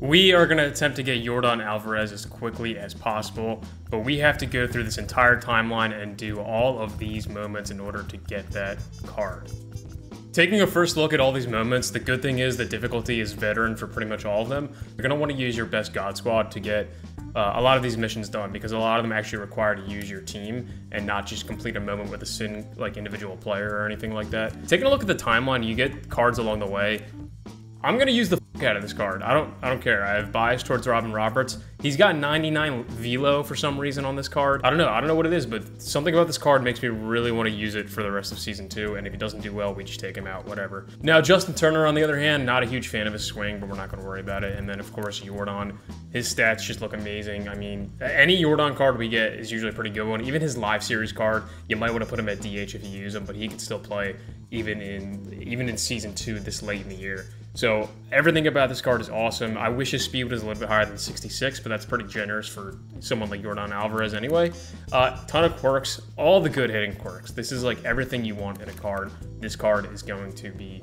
We are going to attempt to get Yordan Alvarez as quickly as possible, but we have to go through this entire timeline and do all of these moments in order to get that card. Taking a first look at all these moments, the good thing is the difficulty is veteran for pretty much all of them. You're going to want to use your best God Squad to get uh, a lot of these missions done because a lot of them actually require to use your team and not just complete a moment with a sin like individual player or anything like that. Taking a look at the timeline, you get cards along the way. I'm gonna use the out of this card. I don't I don't care. I have bias towards Robin Roberts. He's got 99 velo for some reason on this card. I don't know. I don't know what it is, but something about this card makes me really want to use it for the rest of season two. And if he doesn't do well, we just take him out, whatever. Now, Justin Turner, on the other hand, not a huge fan of his swing, but we're not going to worry about it. And then, of course, Yordan. His stats just look amazing. I mean, any Yordan card we get is usually a pretty good one. Even his live series card, you might want to put him at DH if you use him, but he can still play even in even in season two this late in the year. So everything about this card is awesome. I wish his speed was a little bit higher than 66, but that's pretty generous for someone like Yordan Alvarez anyway. Uh, ton of quirks, all the good hitting quirks. This is like everything you want in a card. This card is going to be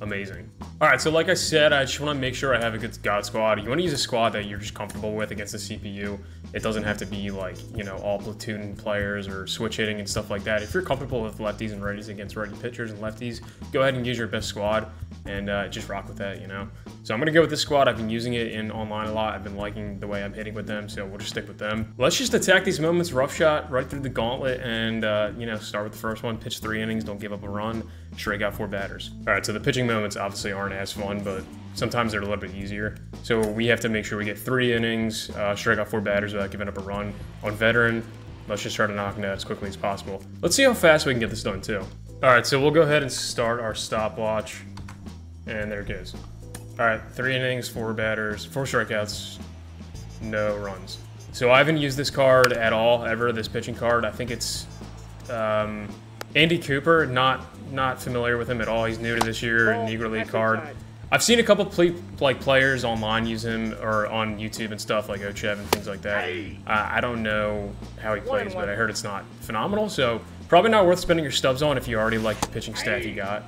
amazing. All right, so like I said, I just want to make sure I have a good God squad. You want to use a squad that you're just comfortable with against the CPU. It doesn't have to be like, you know, all platoon players or switch hitting and stuff like that. If you're comfortable with lefties and righties against righty pitchers and lefties, go ahead and use your best squad and uh, just rock with that, you know. So I'm going to go with this squad. I've been using it in online a lot. I've been liking the way I'm hitting with them, so we'll just stick with them. Let's just attack these moments, rough shot right through the gauntlet, and, uh, you know, start with the first one, pitch three innings, don't give up a run, strike out four batters. All right, so the pitching moments obviously aren't as fun, but sometimes they're a little bit easier. So we have to make sure we get three innings, uh, strike out four batters without giving up a run. On veteran, let's just try to knock out as quickly as possible. Let's see how fast we can get this done, too. All right, so we'll go ahead and start our stopwatch. And there it goes. All right, three innings, four batters, four strikeouts, no runs. So I haven't used this card at all ever. This pitching card. I think it's um, Andy Cooper. Not not familiar with him at all. He's new to this year. Negro League card. I've seen a couple play, like players online use him or on YouTube and stuff like Ochev and things like that. Uh, I don't know how he plays, but I heard it's not phenomenal. So probably not worth spending your stubs on if you already like the pitching staff you got.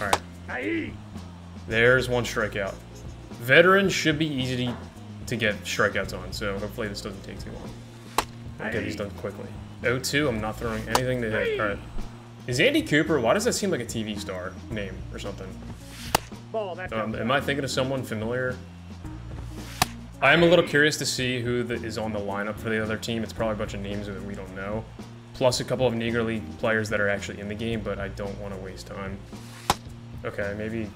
All right. There's one strikeout. Veterans should be easy to, to get strikeouts on, so hopefully this doesn't take too long. I'll get these done quickly. 0-2, I'm not throwing anything to hit. All right. Is Andy Cooper, why does that seem like a TV star name or something? Um, am I thinking of someone familiar? I am a little curious to see who the, is on the lineup for the other team. It's probably a bunch of names that we don't know. Plus a couple of Negro League players that are actually in the game, but I don't want to waste time. Okay, maybe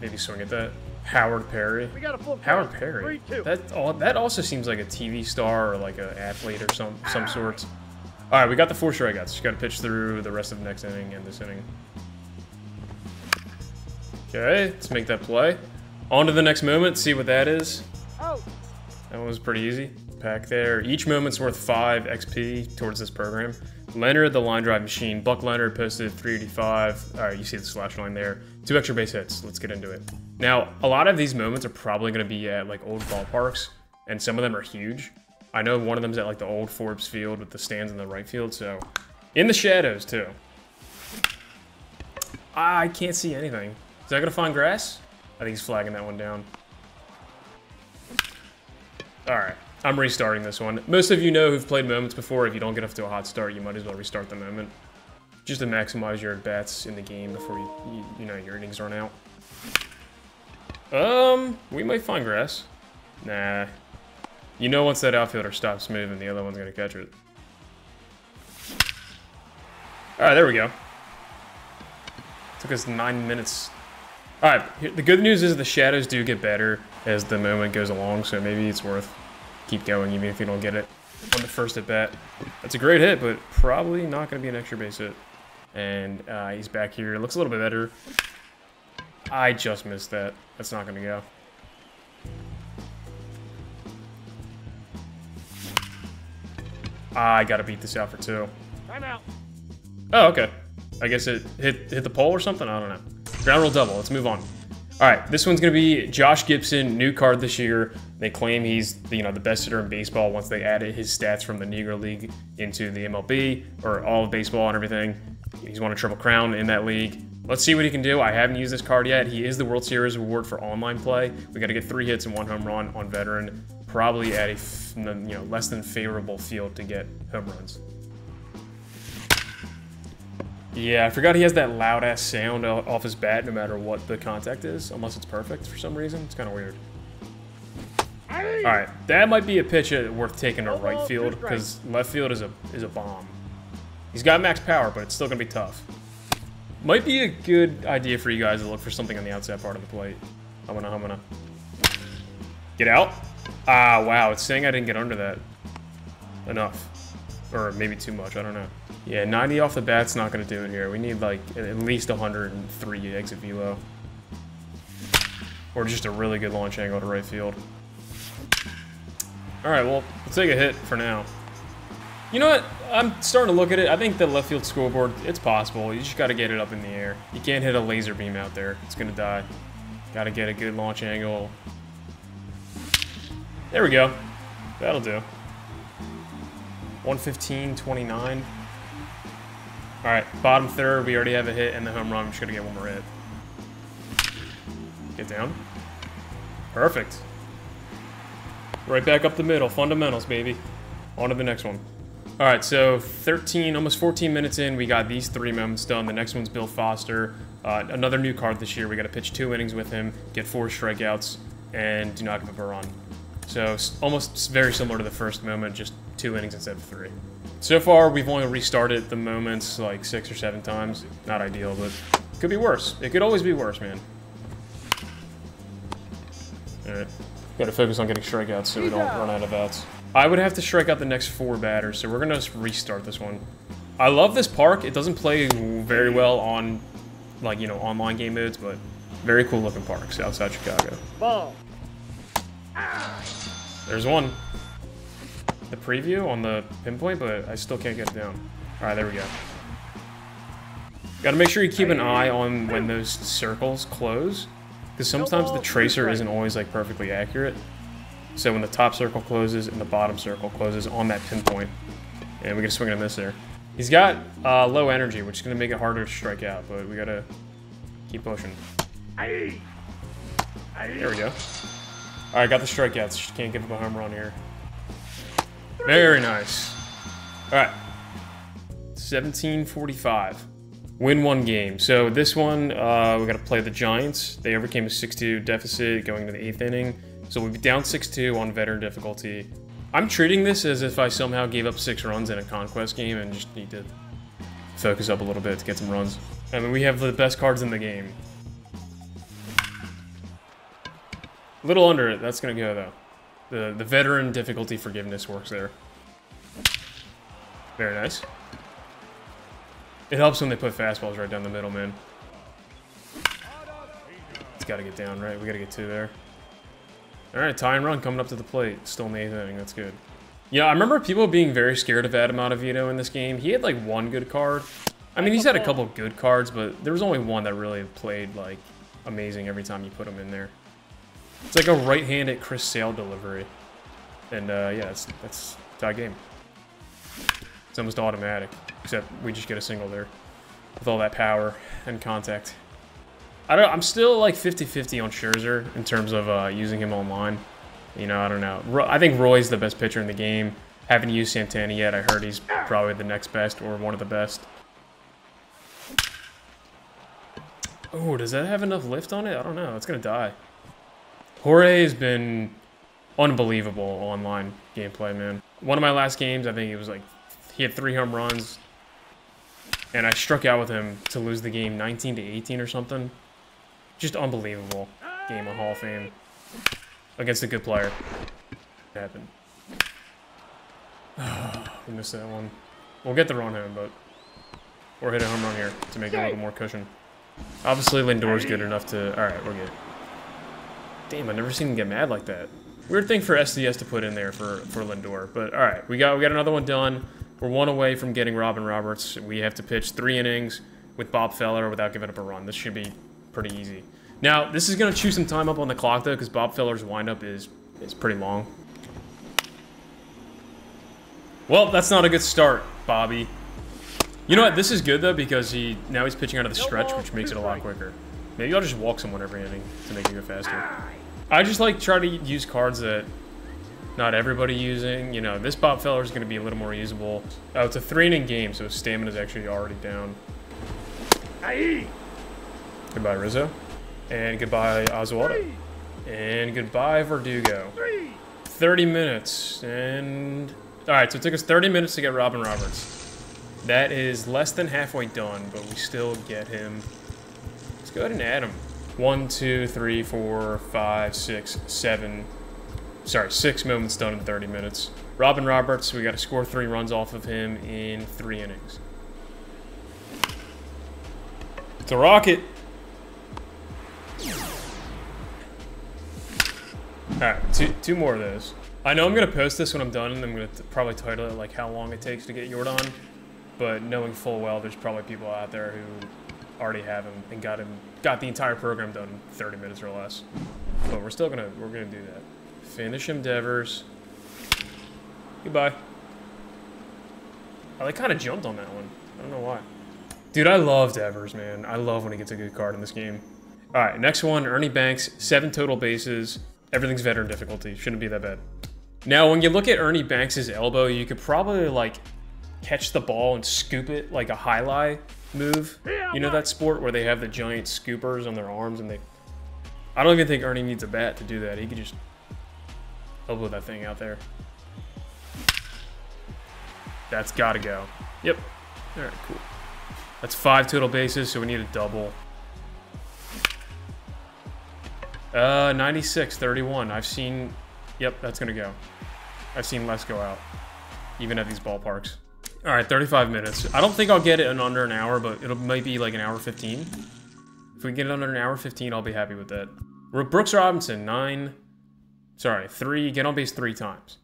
maybe swing at that. Howard Perry. We got a full Howard. Perry. Three. That that also seems like a TV star or like an athlete or some some sort. All right, we got the four strikeouts. Just got to pitch through the rest of the next inning and this inning. Okay, let's make that play. On to the next moment. See what that is. Oh, That one was pretty easy. Pack there. Each moment's worth 5 XP towards this program. Leonard, the line drive machine. Buck Leonard posted 385. All right, you see the slash line there. Two extra base hits. Let's get into it. Now, a lot of these moments are probably going to be at like old ballparks, and some of them are huge. I know one of them's at like the old Forbes Field with the stands in the right field, so in the shadows too. I can't see anything. Is that gonna find grass? I think he's flagging that one down. Alright, I'm restarting this one. Most of you know who've played moments before, if you don't get off to a hot start, you might as well restart the moment. Just to maximize your at-bats in the game before you, you, you know, your innings run out. Um, we might find grass. Nah. You know once that outfielder stops moving, the other one's gonna catch it. Alright, there we go. Took us nine minutes. Alright, the good news is the shadows do get better as the moment goes along, so maybe it's worth keep going even if you don't get it on the first at bat. That's a great hit, but probably not going to be an extra base hit. And uh, he's back here. Looks a little bit better. I just missed that. That's not going to go. I got to beat this out for two. time out. Oh, okay. I guess it hit hit the pole or something. I don't know. Ground rule double. Let's move on. All right, this one's gonna be Josh Gibson, new card this year. They claim he's you know the best hitter in baseball once they added his stats from the Negro League into the MLB or all of baseball and everything. He's won a triple crown in that league. Let's see what he can do. I haven't used this card yet. He is the World Series award for online play. We got to get three hits and one home run on veteran, probably at a you know less than favorable field to get home runs. Yeah, I forgot he has that loud ass sound off his bat no matter what the contact is, unless it's perfect for some reason. It's kind of weird. Alright, that might be a pitch uh, worth taking to oh, right field, because left field is a is a bomb. He's got max power, but it's still going to be tough. Might be a good idea for you guys to look for something on the outside part of the plate. I'm gonna, I'm gonna. Get out? Ah, wow, it's saying I didn't get under that. Enough. Or maybe too much, I don't know. Yeah, 90 off the bat's not gonna do it here. We need like at least 103 exit velo. Or just a really good launch angle to right field. Alright, well, we'll take a hit for now. You know what? I'm starting to look at it. I think the left field scoreboard, it's possible. You just got to get it up in the air. You can't hit a laser beam out there. It's going to die. Got to get a good launch angle. There we go. That'll do. 115.29. All right, bottom third. We already have a hit and the home run. I'm just to get one more hit. Get down. Perfect. Right back up the middle. Fundamentals, baby. On to the next one. All right, so 13, almost 14 minutes in, we got these three moments done. The next one's Bill Foster. Uh, another new card this year. We got to pitch two innings with him, get four strikeouts, and do not give up a run. So almost very similar to the first moment, just two innings instead of three. So far, we've only restarted the moments like six or seven times. Not ideal, but could be worse. It could always be worse, man. All right. Got to focus on getting strikeouts so we don't run out of outs. I would have to strike out the next four batters, so we're going to restart this one. I love this park. It doesn't play very well on, like, you know, online game modes, but very cool looking parks outside Chicago. Ball. There's one. The preview on the pinpoint, but I still can't get it down. All right, there we go. Got to make sure you keep an eye on when those circles close. Because sometimes the tracer isn't always like perfectly accurate. So when the top circle closes and the bottom circle closes on that pinpoint, and we get a swing and a miss there. He's got uh, low energy, which is to make it harder to strike out, but we got to keep pushing. There we go. All right, got the strikeouts. Just can't give up a home run here. Very nice. All right. 1745 win one game. So this one, uh, we got to play the Giants. They overcame a 6-2 deficit going to the eighth inning. So we'll be down 6-2 on veteran difficulty. I'm treating this as if I somehow gave up six runs in a conquest game and just need to focus up a little bit to get some runs. I mean, we have the best cards in the game. Little under it. That's going to go, though. The, the veteran difficulty forgiveness works there. Very nice. It helps when they put fastballs right down the middle, man. It's got to get down, right? We got to get two there. All right, tie and run coming up to the plate. Still in the eighth inning. That's good. Yeah, I remember people being very scared of Adam Ottavino in this game. He had like one good card. I mean, he's had a couple good cards, but there was only one that really played like amazing every time you put him in there. It's like a right-handed Chris Sale delivery. And uh, yeah, that's, that's tie game. It's almost automatic. Except we just get a single there with all that power and contact. I don't. I'm still like 50-50 on Scherzer in terms of uh, using him online. You know, I don't know. I think Roy's the best pitcher in the game. Haven't used Santana yet. I heard he's probably the next best or one of the best. Oh, does that have enough lift on it? I don't know. It's going to die. Jorge has been unbelievable online gameplay, man. One of my last games, I think it was like, he had three home runs, and I struck out with him to lose the game 19 to 18 or something. Just unbelievable game on Hall of Fame against a good player. It happened. we missed that one. We'll get the run home, but or hit a home run here to make it a little more cushion. Obviously, Lindor's good enough to. All right, we're good. Damn, I've never seen him get mad like that. Weird thing for SDS to put in there for for Lindor, but all right, we got we got another one done. We're one away from getting Robin Roberts. We have to pitch three innings with Bob Feller without giving up a run. This should be pretty easy. Now, this is going to chew some time up on the clock, though, because Bob Feller's windup is, is pretty long. Well, that's not a good start, Bobby. You know what? This is good though because he now he's pitching out of the stretch, which makes it a lot quicker. Maybe I'll just walk someone every inning to make it go faster. Ah, I just like try to use cards that not everybody using. You know, this Bob Feller is going to be a little more usable. Oh, it's a three inning game, so stamina is actually already down. Goodbye, Rizzo. And goodbye, Oswaldo. And goodbye, Verdugo. 30 minutes. And... Alright, so it took us 30 minutes to get Robin Roberts. That is less than halfway done, but we still get him. Let's go ahead and add him. One, two, three, four, five, six, seven. Sorry, six moments done in 30 minutes. Robin Roberts, we got to score three runs off of him in three innings. It's a rocket. Alright, two, two more of those. I know I'm going to post this when I'm done, and I'm going to probably title it like how long it takes to get Yordan. But knowing full well, there's probably people out there who already have him and got him, got the entire program done in 30 minutes or less. But we're still gonna, we're gonna do that. Finish endeavors. Goodbye. I like kind of jumped on that one. I don't know why. Dude, I love Devers, man. I love when he gets a good card in this game. All right, next one, Ernie Banks, seven total bases. Everything's veteran difficulty. Shouldn't be that bad. Now, when you look at Ernie Banks' elbow, you could probably like catch the ball and scoop it like a jai alai move. You know that sport where they have the giant scoopers on their arms and they... I don't even think Ernie needs a bat to do that. He could just elbow that thing out there. That's gotta go. Yep. Alright, cool. That's five total bases, so we need a double. Uh, 96, 31. I've seen... Yep, that's gonna go. I've seen less go out. Even at these ballparks. All right, 35 minutes. I don't think I'll get it in under an hour, but it might be like an hour 15. If we get it under an hour 15, I'll be happy with that. Brooks Robinson, nine, sorry, three, get on base three times.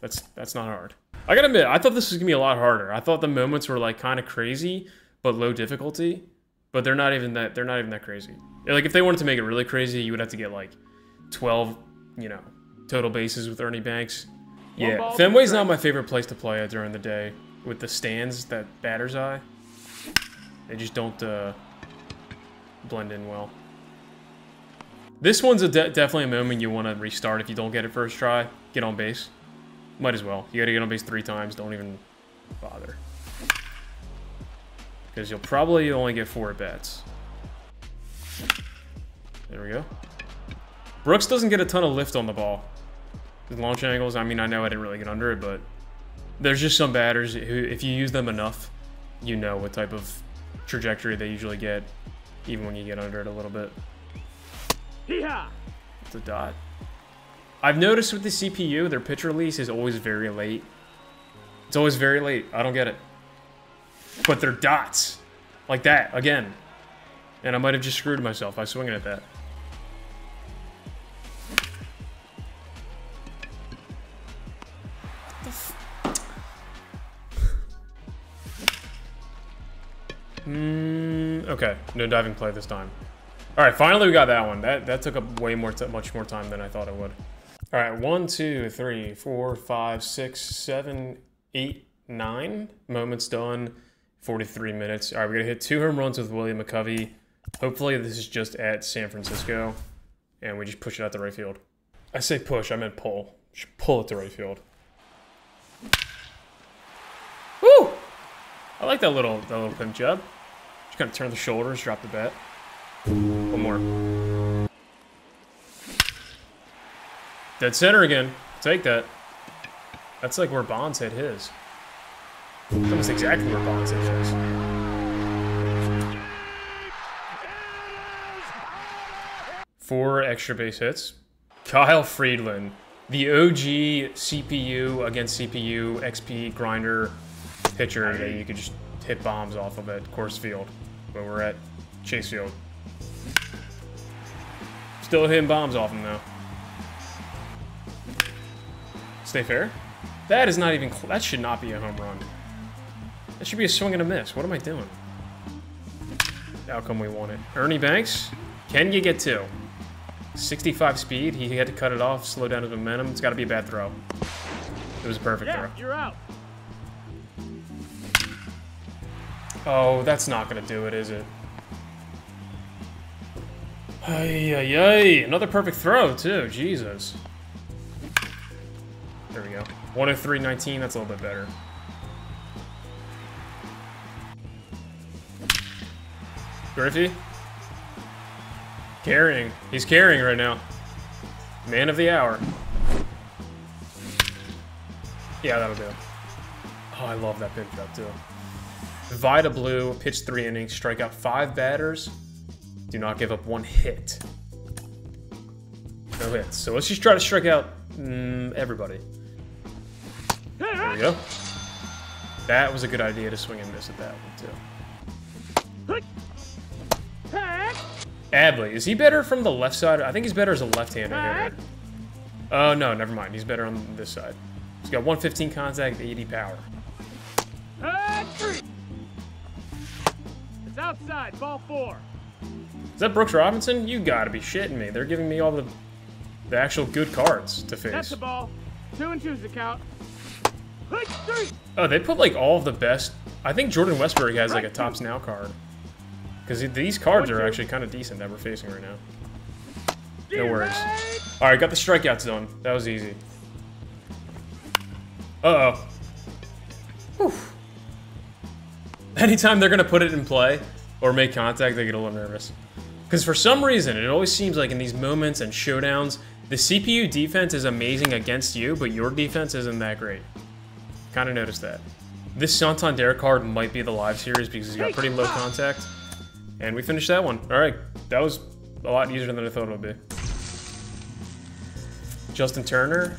That's that's not hard. I gotta admit, I thought this was gonna be a lot harder. I thought the moments were like kind of crazy, but low difficulty. But they're not even that. They're not even that crazy. Like if they wanted to make it really crazy, you would have to get like 12, you know, total bases with Ernie Banks. Yeah, Fenway's not my favorite place to play at during the day with the stands, that batter's eye, they just don't uh, blend in well. This one's a de definitely a moment you want to restart if you don't get it first try. Get on base. Might as well. You gotta get on base three times. Don't even bother. Because you'll probably only get four at bats. There we go. Brooks doesn't get a ton of lift on the ball. His launch angles, I mean, I know I didn't really get under it, but there's just some batters who, if you use them enough, you know what type of trajectory they usually get, even when you get under it a little bit. Yeah. It's a dot. I've noticed with the CPU, their pitch release is always very late. It's always very late. I don't get it. But they're dots. Like that, again. And I might have just screwed myself by swinging at that. Okay, no diving play this time. All right, finally we got that one. That that took up way more, much more time than I thought it would. All right, one, two, three, four, five, six, seven, eight, nine moments done. 43 minutes. All right, we're gonna hit two home runs with William McCovey. Hopefully this is just at San Francisco, and we just push it out the right field. I say push, I meant pull. Just pull it to right field. Woo! I like that little that little pimp job. Just gonna turn the shoulders, drop the bat. One more. Dead center again. Take that. That's like where Bonds hit his. Almost exactly where Bonds hit his. Four extra base hits. Kyle Freeland, the OG CPU against CPU XP grinder pitcher that you could just hit bombs off of at Coors Field but we're at Chase Field. Still hitting bombs off him, though. Stay fair? That is not even... That should not be a home run. That should be a swing and a miss. What am I doing? How come we want it? Ernie Banks? Can you get two? 65 speed. He had to cut it off, slow down his momentum. It's got to be a bad throw. It was a perfect yeah, throw. you're out. Oh, that's not gonna do it, is it? Ay, ay, ay. Another perfect throw, too. Jesus. There we go. 103 19, that's a little bit better. Griffey? Carrying. He's carrying right now. Man of the hour. Yeah, that'll do. Oh, I love that pin drop too. Vida Blue, pitch three innings, strike out five batters. Do not give up one hit. No hits. So let's just try to strike out mm, everybody. There we go. That was a good idea to swing and miss at that one too. Adley, is he better from the left side? I think he's better as a left-hander hitter. Oh, no, never mind. He's better on this side. He's got 115 contact, 80 power. Outside, ball four. Is that Brooks Robinson? You gotta be shitting me. They're giving me all the the actual good cards to face. That's the ball. Two and two's the count. Oh, they put like all of the best. I think Jordan Westburg has like a Topps Now card. Because these cards are actually kind of decent that we're facing right now. No worries. All right, got the strikeouts done. That was easy. Uh oh. Anytime they're gonna put it in play or make contact, they get a little nervous. Because for some reason, it always seems like in these moments and showdowns, the CPU defense is amazing against you, but your defense isn't that great. Kind of noticed that. This Santander card might be the live series because he's got pretty low contact. And we finished that one. All right, that was a lot easier than I thought it would be. Justin Turner.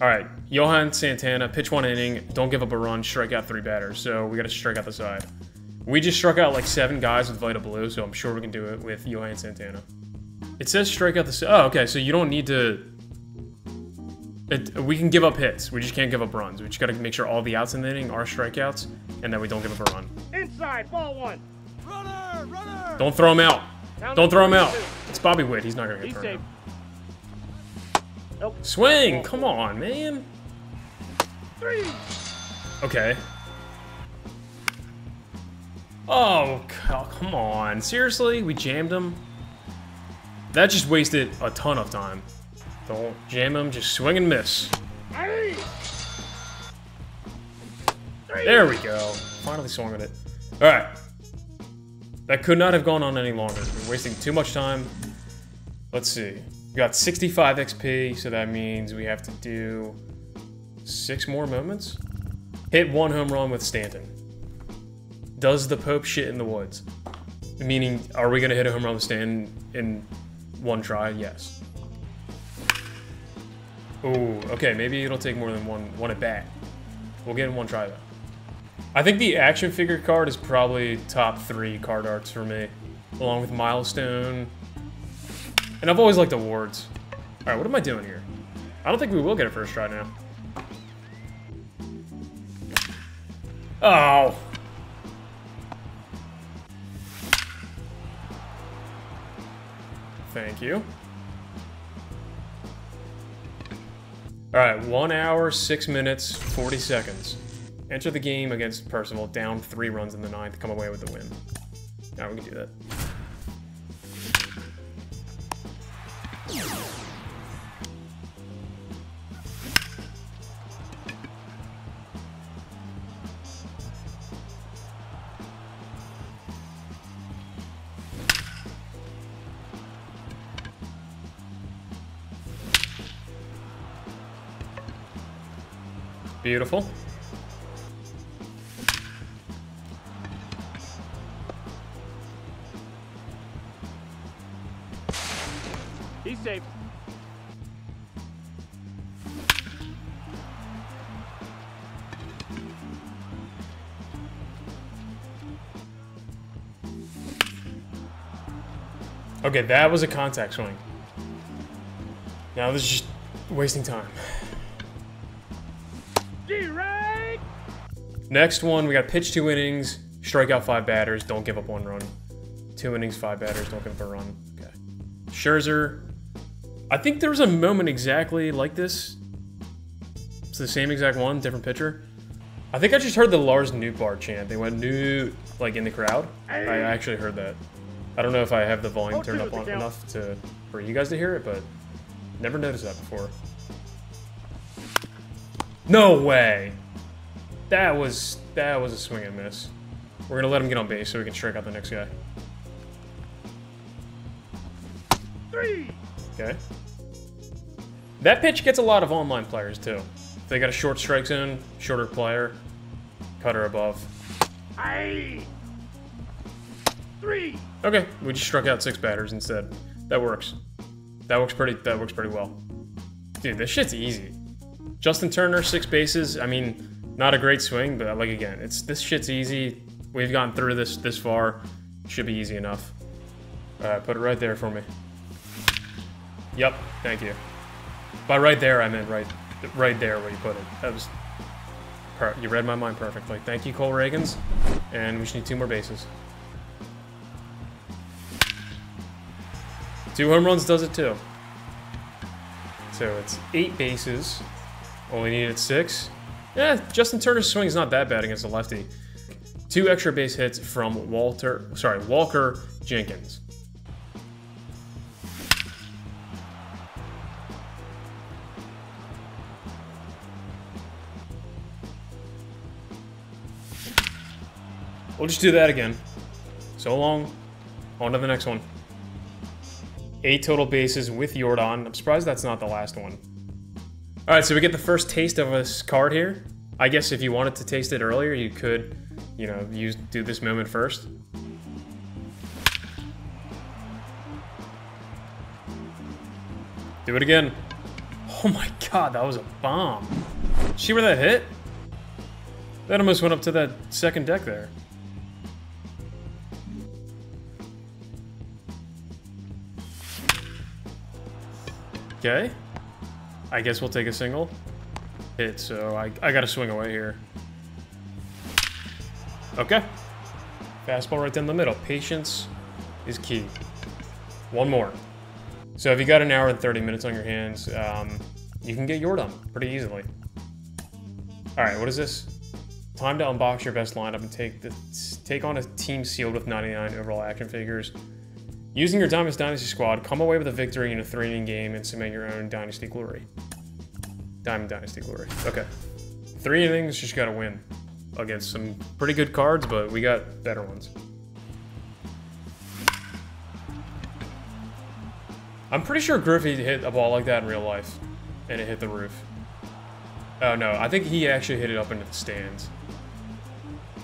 All right, Johan Santana, pitch one inning, don't give up a run, strike out three batters. So we got to strike out the side. We just struck out like seven guys with Vida Blue, so I'm sure we can do it with Johan Santana. It says strike out the side. Oh, okay, so you don't need to. It, we can give up hits. We just can't give up runs. We just got to make sure all the outs in the inning are strikeouts, and that we don't give up a run. Inside, ball one. Runner, runner. Don't throw him out. Down Don't throw him three, out. two. It's Bobby Witt. He's not gonna get He's thrown safe. out. Nope. Swing! Come on, man. Three. Okay. Oh, come on. Seriously? We jammed him? That just wasted a ton of time. Don't jam him, just swing and miss. Three. There we go. Finally swung at it. Alright. That could not have gone on any longer. We're wasting too much time. Let's see. We got 65 XP, so that means we have to do six more moments. Hit one home run with Stanton. Does the Pope shit in the woods? Meaning, are we gonna hit a home run with Stanton in one try? Yes. Ooh, okay, maybe it'll take more than one one at bat. We'll get in one try though. I think the action figure card is probably top three card arts for me, along with Milestone. And I've always liked awards. All right, what am I doing here? I don't think we will get a first try now. Oh. Thank you. All right, one hour, six minutes, 40 seconds. Enter the game against Percival, down three runs in the ninth, come away with the win. Now we can do that. Beautiful. He's safe. Okay, that was a contact swing. Now this is just wasting time. Next one, we got pitch two innings, strike out five batters, don't give up one run. Two innings, five batters, don't give up a run. Okay. Scherzer. I think there was a moment exactly like this. It's the same exact one, different pitcher. I think I just heard the Lars Nootbaar chant. They went Newt. like in the crowd. I actually heard that. I don't know if I have the volume turned up on enough to for you guys to hear it, but never noticed that before. No way! That was that was a swing and miss. We're gonna let him get on base so we can strike out the next guy. Three. Okay. That pitch gets a lot of online players too. If they got a short strike zone, shorter player, cutter above. Aye. Three. Okay, we just struck out six batters instead. That works. That works pretty. That works pretty well. Dude, this shit's easy. Justin Turner, six bases. I mean, not a great swing, but like again, it's this shit's easy. We've gotten through this this far. Should be easy enough. Right, put it right there for me. Yep, thank you. By right there, I meant right, right there where you put it. That was. You read my mind perfectly. Thank you, Cole Ragans. And we just need two more bases. Two home runs does it too. So it's eight bases. Only needed six. Yeah, Justin Turner's swing is not that bad against a lefty. Two extra base hits from Walter, sorry, Walker Jenkins. We'll just do that again. So long. On to the next one. Eight total bases with Yordan. I'm surprised that's not the last one. All right, so we get the first taste of this card here. I guess if you wanted to taste it earlier, you could, you know, use do this moment first. Do it again. Oh my god, that was a bomb. See where that hit? That almost went up to that second deck there. Okay. I guess we'll take a single hit, so I, I gotta swing away here. Okay. Fastball right down the middle. Patience is key. One more. So if you got an hour and 30 minutes on your hands, um, you can get Yordan pretty easily. All right, what is this? Time to unbox your best lineup and take the, take on a team sealed with 99 overall action figures. Using your Diamond Dynasty squad, come away with a victory in a three-inning game and cement your own Dynasty glory. Diamond Dynasty glory. Okay. Three innings, just gotta win. Against some pretty good cards, but we got better ones. I'm pretty sure Griffey hit a ball like that in real life, and it hit the roof. Oh no, I think he actually hit it up into the stands.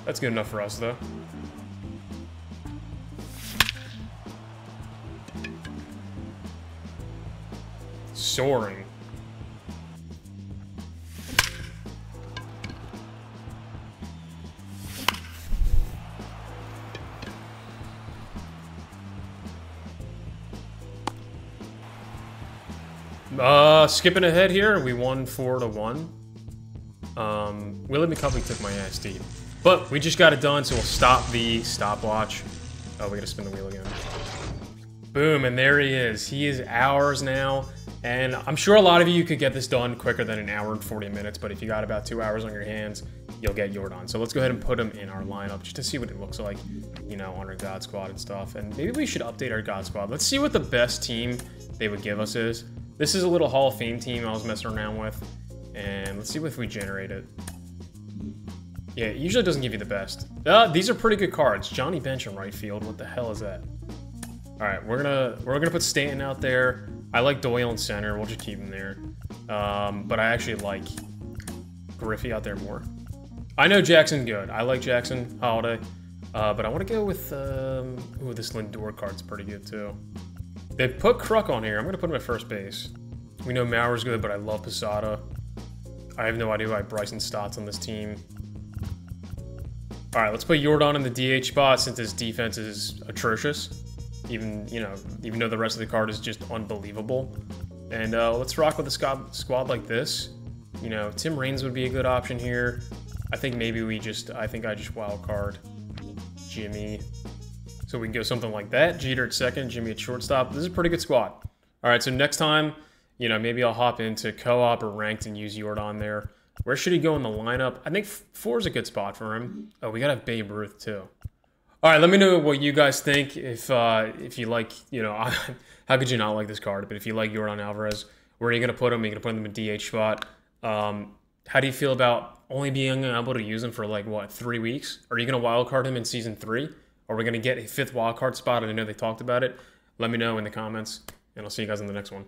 That's good enough for us, though. Soaring. Uh, skipping ahead here, we won four to one. Um, Willie McCovey took my ass deep, but we just got it done, so we'll stop the stopwatch. Oh, we gotta spin the wheel again. Boom, and there he is. He is ours now, and I'm sure a lot of you could get this done quicker than an hour and 40 minutes, but if you got about two hours on your hands, you'll get Yordan. So let's go ahead and put him in our lineup just to see what it looks like, you know, on our God Squad and stuff. And maybe we should update our God Squad. Let's see what the best team they would give us is. This is a little Hall of Fame team I was messing around with. And let's see if we generate it. Yeah, it usually doesn't give you the best. Uh, these are pretty good cards. Johnny Bench in right field. What the hell is that? All right, we're gonna we're gonna put Stanton out there. I like Doyle in center. We'll just keep him there. Um, but I actually like Griffey out there more. I know Jackson good. I like Jackson Holliday, Uh, but I want to go with um, ooh, this Lindor card's pretty good too. They put Kruk on here. I'm going to put him at first base. We know Mauer's good, but I love Posada. I have no idea why Bryson Stott's on this team. All right, let's put Yordan in the DH spot since his defense is atrocious. Even, you know, even though the rest of the card is just unbelievable. And uh, let's rock with a squad, squad like this. You know, Tim Raines would be a good option here. I think maybe we just, I think I just wild card Jimmy. So we can go something like that. Jeter at second, Jimmy at shortstop. This is a pretty good squad. All right, so next time, you know, maybe I'll hop into co-op or ranked and use Yordan there. Where should he go in the lineup? I think four is a good spot for him. Oh, we gotta have Babe Ruth too. All right, let me know what you guys think. If uh, if you like, you know, how could you not like this card? But if you like Yordan Alvarez, where are you gonna put him? Are you gonna put him in DH spot? Um, how do you feel about only being able to use him for like what three weeks? Are you gonna wild card him in season three? Are we gonna get a fifth wild card spot? And I know they talked about it. Let me know in the comments, and I'll see you guys in the next one.